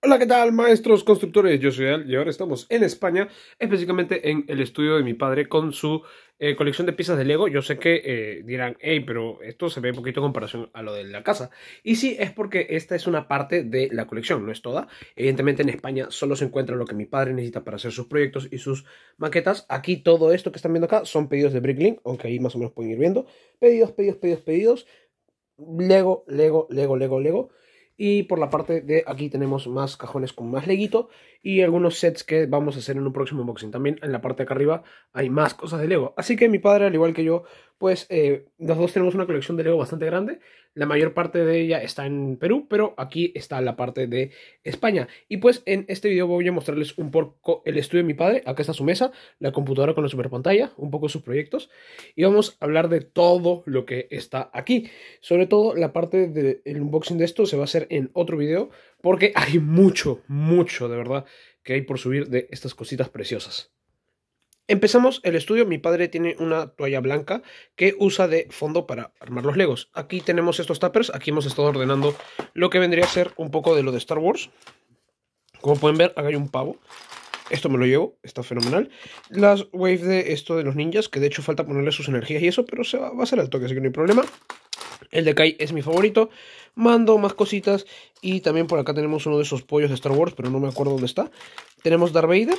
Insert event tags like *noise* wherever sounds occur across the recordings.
Hola, ¿qué tal, maestros constructores? Yo soy Al y ahora estamos en España, específicamente en el estudio de mi padre con su eh, colección de piezas de Lego. Yo sé que eh, dirán, hey, pero esto se ve un poquito en comparación a lo de la casa. Y sí, es porque esta es una parte de la colección, no es toda. Evidentemente en España solo se encuentra lo que mi padre necesita para hacer sus proyectos y sus maquetas. Aquí todo esto que están viendo acá son pedidos de Bricklink, aunque ahí más o menos pueden ir viendo. Pedidos, pedidos, pedidos, pedidos. Lego, Lego, Lego, Lego, Lego. Y por la parte de aquí tenemos más cajones con más leguito y algunos sets que vamos a hacer en un próximo unboxing. También en la parte de acá arriba hay más cosas de Lego. Así que mi padre, al igual que yo, pues eh, los dos tenemos una colección de Lego bastante grande. La mayor parte de ella está en Perú, pero aquí está la parte de España. Y pues en este video voy a mostrarles un poco el estudio de mi padre. Acá está su mesa, la computadora con la super pantalla, un poco sus proyectos. Y vamos a hablar de todo lo que está aquí. Sobre todo la parte del unboxing de esto se va a hacer en otro video, porque hay mucho, mucho de verdad que hay por subir de estas cositas preciosas. Empezamos el estudio. Mi padre tiene una toalla blanca que usa de fondo para armar los legos. Aquí tenemos estos tuppers. Aquí hemos estado ordenando lo que vendría a ser un poco de lo de Star Wars. Como pueden ver, acá hay un pavo. Esto me lo llevo, está fenomenal. Las waves de esto de los ninjas, que de hecho falta ponerle sus energías y eso, pero se va, a ser al toque, así que no hay problema. El de Kai es mi favorito. Mando más cositas. Y también por acá tenemos uno de esos pollos de Star Wars, pero no me acuerdo dónde está. Tenemos Darth Vader.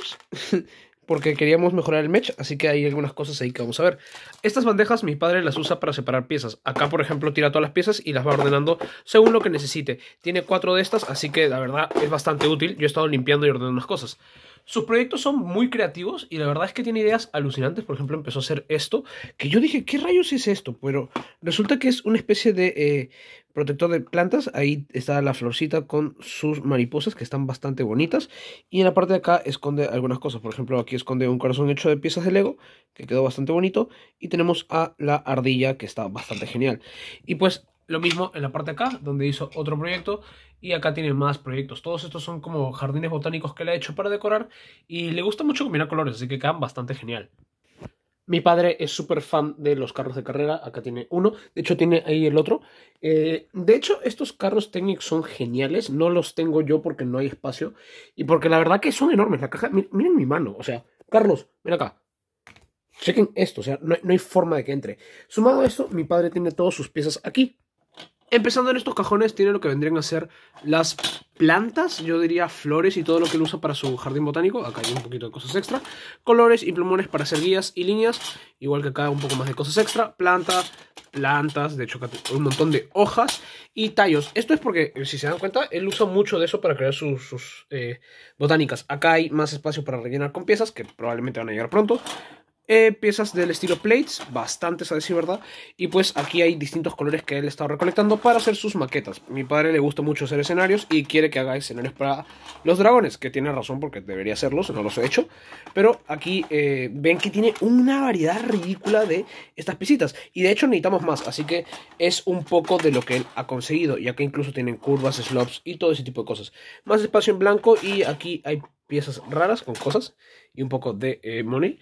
*laughs* porque queríamos mejorar el match, así que hay algunas cosas ahí que vamos a ver. Estas bandejas mi padre las usa para separar piezas. Acá, por ejemplo, tira todas las piezas y las va ordenando según lo que necesite. Tiene cuatro de estas, así que la verdad es bastante útil. Yo he estado limpiando y ordenando las cosas. Sus proyectos son muy creativos y la verdad es que tiene ideas alucinantes. Por ejemplo, empezó a hacer esto, que yo dije, ¿qué rayos es esto? Pero resulta que es una especie de eh, protector de plantas. Ahí está la florcita con sus mariposas, que están bastante bonitas. Y en la parte de acá esconde algunas cosas. Por ejemplo, aquí esconde un corazón hecho de piezas de Lego, que quedó bastante bonito. Y tenemos a la ardilla, que está bastante genial. Y pues lo mismo en la parte de acá, donde hizo otro proyecto. Y acá tiene más proyectos. Todos estos son como jardines botánicos que le ha hecho para decorar. Y le gusta mucho combinar colores, así que quedan bastante genial. Mi padre es súper fan de los carros de carrera. Acá tiene uno. De hecho, tiene ahí el otro. Eh, de hecho, estos carros técnicos son geniales. No los tengo yo porque no hay espacio. Y porque la verdad que son enormes. La caja, miren mi mano. O sea, Carlos, ven acá. Chequen esto. O sea, no, no hay forma de que entre. Sumado a esto, mi padre tiene todas sus piezas aquí. Empezando en estos cajones tiene lo que vendrían a ser las plantas, yo diría flores y todo lo que él usa para su jardín botánico. Acá hay un poquito de cosas extra. Colores y plumones para hacer guías y líneas. Igual que acá un poco más de cosas extra. Planta, plantas, de hecho un montón de hojas y tallos. Esto es porque, si se dan cuenta, él usa mucho de eso para crear sus, eh, botánicas. Acá hay más espacio para rellenar con piezas que probablemente van a llegar pronto. Eh, piezas del estilo plates, bastantes a decir verdad. Y pues aquí hay distintos colores que él está recolectando para hacer sus maquetas. Mi padre le gusta mucho hacer escenarios y quiere que haga escenarios para los dragones, que tiene razón porque debería hacerlos, no los he hecho. Pero aquí eh, ven que tiene una variedad ridícula de estas piecitas. Y de hecho necesitamos más, así que es un poco de lo que él ha conseguido. Ya que incluso tienen curvas, slopes y todo ese tipo de cosas. Más espacio en blanco y aquí hay piezas raras con cosas y un poco de eh, money.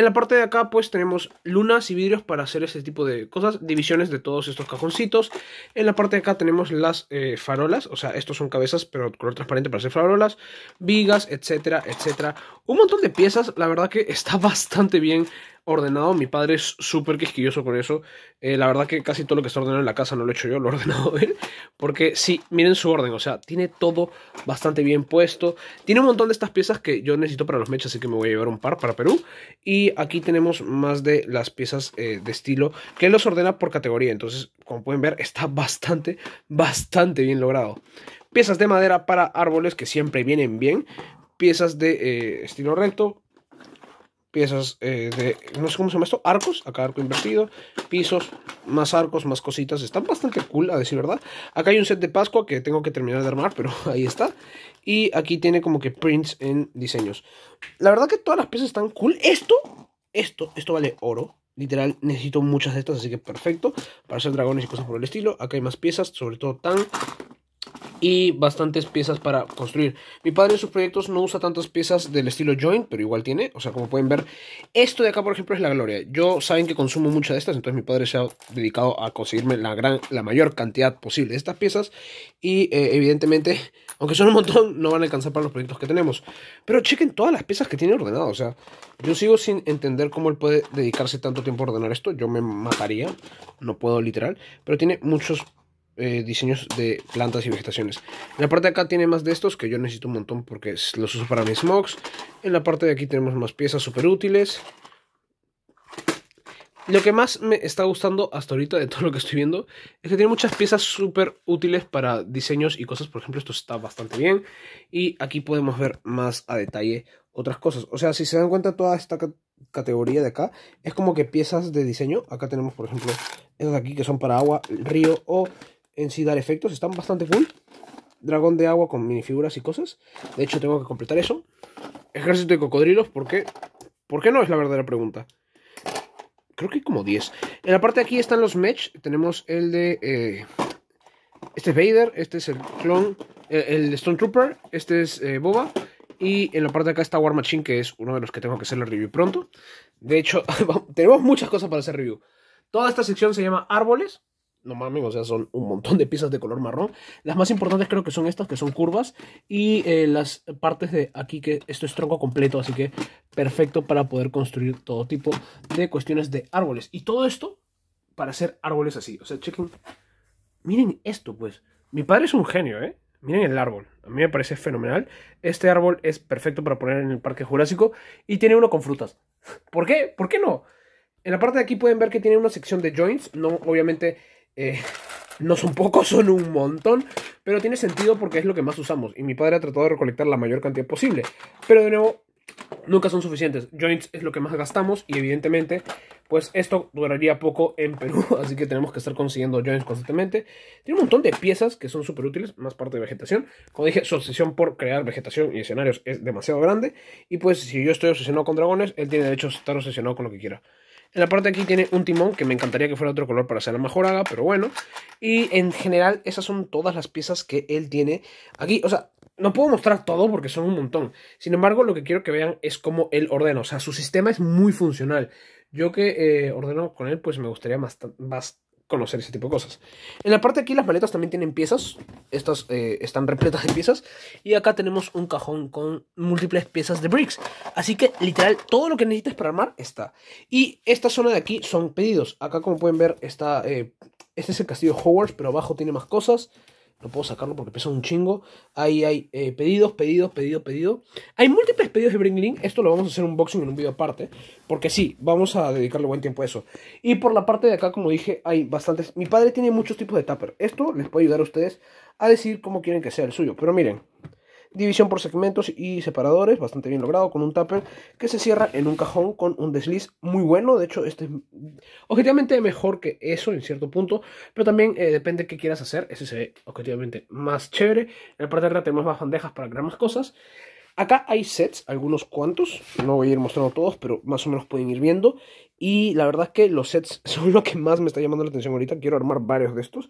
En la parte de acá pues tenemos lunas y vidrios para hacer ese tipo de cosas, divisiones de todos estos cajoncitos. En la parte de acá tenemos las eh, farolas, o sea, estos son cabezas pero color transparente para hacer farolas, vigas, etcétera, etcétera. Un montón de piezas, la verdad que *laughs* está bastante bien ordenado. Mi padre es súper quisquilloso con eso. Eh, la verdad que casi todo lo que está ordenado en la casa no lo he hecho yo, lo he *laughs* ordenado él. Porque sí, miren su orden, o sea, tiene todo bastante bien puesto. Tiene un montón de estas piezas que yo necesito para los mechas, así que me voy a llevar un par para Perú. Y aquí tenemos más de las piezas eh, de estilo que él los ordena por categoría. Entonces, como pueden ver, está *laughs* bastante, bastante bien logrado. Piezas de madera para árboles que siempre vienen bien. Piezas de eh, estilo recto, piezas eh, de, no sé cómo se llama esto, arcos, acá arco invertido, pisos, más arcos, más cositas, están bastante cool a decir verdad. Acá hay un set de Pascua que tengo que terminar de armar, pero *laughs* ahí está. Y aquí tiene como que prints en diseños. La verdad que todas las piezas están cool. Esto, esto, esto vale oro. Literal, necesito muchas de estas, así que perfecto para hacer dragones y cosas por el estilo. Acá hay más piezas, sobre todo tan y bastantes piezas para construir. Mi padre en sus proyectos no usa tantas piezas del estilo joint, pero igual tiene. O sea, como pueden ver, esto de acá, por ejemplo, es la gloria. Yo saben que consumo muchas de estas, entonces mi padre se ha dedicado a conseguirme la, gran, la mayor cantidad posible de estas piezas. Y eh, evidentemente Aunque son un montón, no van a alcanzar para los proyectos que tenemos. Pero chequen todas las piezas que tiene ordenado. O sea, yo sigo sin entender cómo él puede dedicarse tanto tiempo a ordenar esto. Yo me mataría. No puedo literal. Pero tiene muchos eh, diseños de plantas y vegetaciones. En la parte de acá tiene más de estos que yo necesito un montón porque los uso para mis smokes. En la parte de aquí tenemos más piezas súper útiles. Lo que más me está gustando hasta ahorita de todo lo que estoy viendo es que tiene muchas piezas súper útiles para diseños y cosas. Por ejemplo, esto está bastante bien. Y aquí podemos ver más a detalle otras cosas. O sea, si se dan cuenta toda esta categoría de acá, es como que piezas de diseño. Acá tenemos, por ejemplo, estas aquí que son para agua, río o en sí dar efectos. Están bastante cool. Dragón de agua con minifiguras y cosas. De hecho, tengo que completar eso. Ejército de cocodrilos, ¿por qué? ¿Por qué no es la verdadera pregunta? Creo que hay como 10. En la parte de aquí están los match. Tenemos el de... Eh, este es Vader, este es el clon, eh, el Stone Trooper, este es eh, Boba. Y en la parte de acá está War Machine, que es uno de los que tengo que hacer la review pronto. De hecho, *laughs* tenemos muchas cosas para hacer review. Toda esta sección se llama Árboles no mames, o sea, son un montón de piezas de color marrón. Las más importantes creo que son estas, que son curvas, y eh, las partes de aquí, que esto es tronco completo, así que perfecto para poder construir todo tipo de cuestiones de árboles. Y todo esto para hacer árboles así, o sea, chequen, miren esto, pues. Mi padre es un genio, ¿eh? Miren el árbol, a mí me parece fenomenal. Este árbol es perfecto para poner en el Parque Jurásico y tiene uno con frutas. ¿Por qué? ¿Por qué no? En la parte de aquí pueden ver que tiene una sección de joints, no obviamente eh, no son pocos, son un montón, pero tiene sentido porque es lo que más usamos. Y mi padre ha tratado de recolectar la mayor cantidad posible. Pero de nuevo, nunca son suficientes. Joints es lo que más gastamos y evidentemente, pues esto duraría poco en Perú, *laughs* así que tenemos que estar consiguiendo joints constantemente. Tiene un montón de piezas que son súper útiles, más parte de vegetación. Como dije, su obsesión por crear vegetación y escenarios es demasiado grande. Y pues si yo estoy obsesionado con dragones, él tiene derecho a estar obsesionado con lo que quiera. En la parte de aquí tiene un timón que me encantaría que fuera otro color para hacerla mejorada, pero bueno. Y en general esas son todas las piezas que él tiene aquí. O sea, no puedo mostrar todo porque son un montón. Sin embargo, lo que quiero que vean es cómo él ordena. O sea, su sistema es muy funcional. Yo que eh, ordeno con él, pues me gustaría más, más conocer ese tipo de cosas. En la parte de aquí las maletas también tienen piezas. Estas eh, están repletas de piezas. Y acá tenemos un cajón con múltiples piezas de bricks. Así que literal todo lo que necesites para armar está. Y esta zona de aquí son pedidos. Acá como pueden ver está... Eh, este es el castillo Hogwarts, pero abajo tiene más cosas. No puedo sacarlo porque pesa un chingo. Ahí hay eh, pedidos, pedidos, pedidos, pedidos. Hay múltiples pedidos de Brinklink. Esto lo vamos a hacer un unboxing en un video aparte. Porque sí, vamos a dedicarle buen tiempo a eso. Y por la parte de acá, como dije, hay bastantes. Mi padre tiene muchos tipos de tupper. Esto les puede ayudar a ustedes a decir cómo quieren que sea el suyo. Pero miren, división por segmentos y separadores, bastante bien logrado, con un tupper que se cierra en un cajón con un desliz muy bueno. De hecho, este es objetivamente mejor que eso en cierto punto, pero también eh, depende de qué quieras hacer. Ese se ve objetivamente más chévere. En la parte de arriba tenemos más bandejas para crear más cosas. Acá hay sets, algunos cuantos, no voy a ir mostrando todos, pero más o menos pueden ir viendo. Y la verdad es que los sets *laughs* son lo que más me está llamando la atención ahorita. Quiero armar varios de estos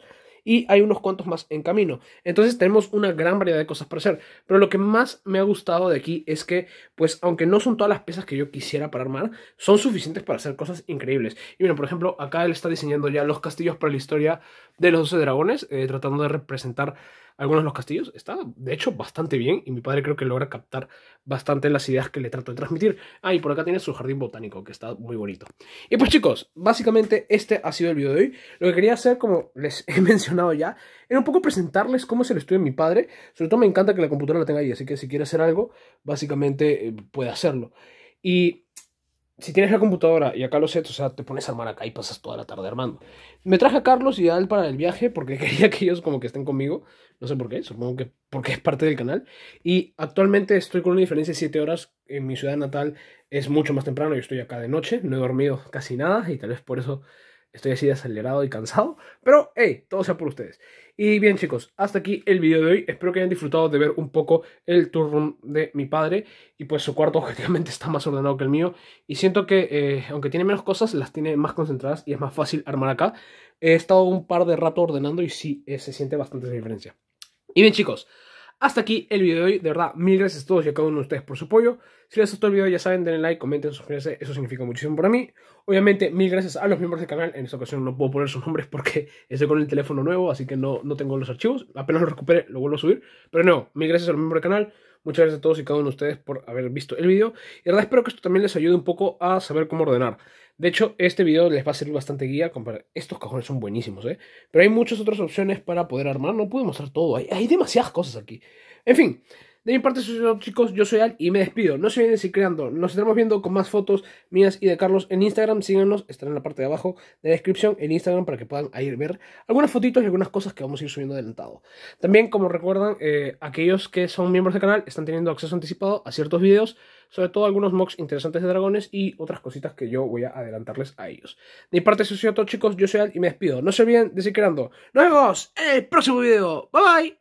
y hay unos cuantos más en camino. Entonces tenemos una gran variedad de cosas para hacer. Pero lo que más me ha gustado de aquí es que, pues, aunque no son todas las piezas que yo quisiera para armar, son suficientes para hacer cosas increíbles. Y bueno, por ejemplo, acá él está diseñando ya los castillos para la historia de los 12 dragones, eh, tratando de representar algunos de los castillos. Está, de hecho, bastante bien y mi padre creo que logra captar bastante las ideas que le trato de transmitir. Ah, y por acá tiene su jardín botánico, que está muy bonito. Y pues chicos, básicamente este ha sido el video de hoy. Lo que quería hacer, como les *laughs* he mencionado ya, era un poco presentarles cómo es el estudio de mi padre. Sobre todo me encanta que la computadora la tenga ahí, así que si quiere hacer algo, básicamente eh, puede hacerlo. Y si tienes la computadora y acá los sets, o sea, te pones a armar acá y pasas toda la tarde armando. Me traje a Carlos y a él para el viaje porque *laughs* quería que ellos como que estén conmigo. No sé por qué, supongo que porque es parte del canal. Y actualmente estoy con una diferencia de 7 horas. En mi ciudad natal es mucho más temprano, yo estoy acá de noche, no he dormido casi nada y tal vez por eso estoy así acelerado y cansado. Pero, hey, todo sea por ustedes. Y bien chicos, hasta aquí el video de hoy. Espero que hayan disfrutado de ver un poco el tour room de mi padre. Y pues su cuarto *laughs* objetivamente está más ordenado que el mío. Y siento que, eh, aunque tiene menos cosas, las tiene más concentradas y es más fácil armar acá. He estado un par de rato ordenando y sí, eh, se siente bastante diferencia. Y bien chicos, hasta aquí el video de hoy. De verdad, mil gracias a todos y a cada uno de ustedes por su apoyo. Si les gustó el video, ya saben, denle like, comenten, suscríbanse. Eso significa muchísimo para mí. Obviamente, mil gracias a los miembros del canal. En esta ocasión no puedo poner sus nombres porque *laughs* estoy con el teléfono nuevo, así que no, no tengo los archivos. Apenas los recupere, lo vuelvo a subir. Pero no, mil gracias a los miembros del canal. Muchas gracias a todos y cada uno de ustedes por haber visto el video. Y de verdad espero que esto también les ayude un poco a saber cómo ordenar. De hecho, este video les va a servir bastante guía. Estos cajones son buenísimos, ¿eh? Pero hay muchas otras opciones para poder armar. No puedo mostrar todo. Hay, hay demasiadas cosas aquí. En fin, de mi parte, chicos, yo soy Al y me despido. No se olviden de creando. Nos estaremos viendo con más fotos mías y de Carlos en Instagram. Síganos, estará en la parte de abajo de la descripción en Instagram para que puedan ir ver algunas fotitos y algunas cosas que vamos a ir subiendo adelantado. También, como recuerdan, eh, aquellos que son miembros del canal están teniendo acceso anticipado a ciertos videos, sobre todo algunos mocks interesantes de dragones y otras cositas que yo voy a adelantarles a ellos. De mi parte, eso es todo, chicos. Yo soy Al y me despido. No se olviden de seguir creando. Nos vemos en el próximo video. Bye bye.